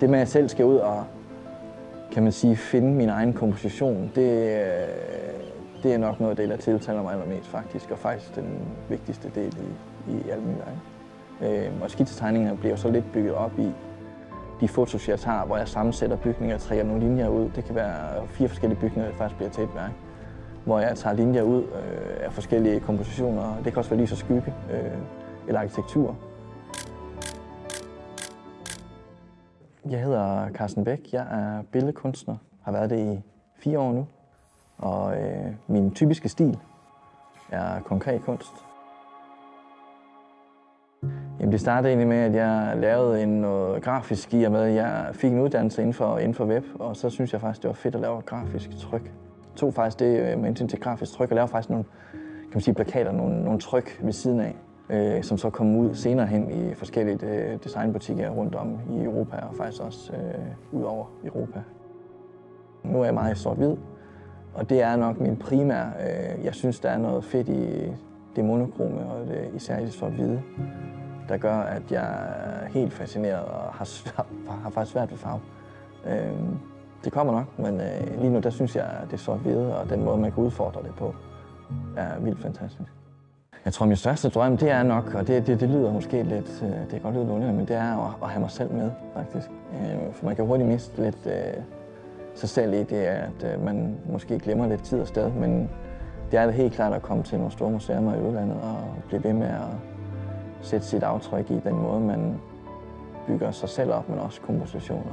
Det med, at jeg selv skal ud og kan man sige, finde min egen komposition, det, øh, det er nok noget af det, der tiltaler mig allermest faktisk, og faktisk den vigtigste del i, i al min værk. Øh, og skitsetegningerne bliver så lidt bygget op i de fotos, jeg tager, hvor jeg sammensætter bygninger og trækker nogle linjer ud. Det kan være fire forskellige bygninger, der faktisk bliver til et værk, hvor jeg tager linjer ud øh, af forskellige kompositioner. Det kan også være lys og skygge øh, eller arkitektur. Jeg hedder Carsten Bæk. Jeg er billedkunstner. Har været det i fire år nu. Og øh, min typiske stil er konkret kunst. Jamen, det startede egentlig med, at jeg lavede en noget grafisk i og med, at jeg fik en uddannelse inden for, inden for web, og så synes jeg faktisk, det var fedt at lave grafisk tryk. Jeg tog faktisk det øh, med hensyn til grafisk tryk og lavede faktisk nogle kan man sige, plakater, nogle, nogle tryk ved siden af, øh, som så kom ud senere hen i forskellige øh, designbutikker rundt om i Europa og faktisk også øh, ud over Europa. Nu er jeg meget sort-hvid, og det er nok min primære. Øh, jeg synes, der er noget fedt i det monokrome, og det, især i det sort-hvide, der gør, at jeg er helt fascineret og har, svært, har faktisk svært ved farve. Øh, det kommer nok, men øh, lige nu der synes jeg, at det sort-hvide og den måde, man kan udfordre det på, er vildt fantastisk. Jeg tror, min største drøm, det er nok, og det, det, det lyder måske lidt, øh, det kan godt lyde underligt, men det er at, at have mig selv med, faktisk. Øh, for man kan hurtigt miste lidt øh, sig selv i det, at øh, man måske glemmer lidt tid og sted, men det er da helt klart at komme til nogle store museer i udlandet og blive ved med at sætte sit aftryk i den måde, man bygger sig selv op, men også kompositioner.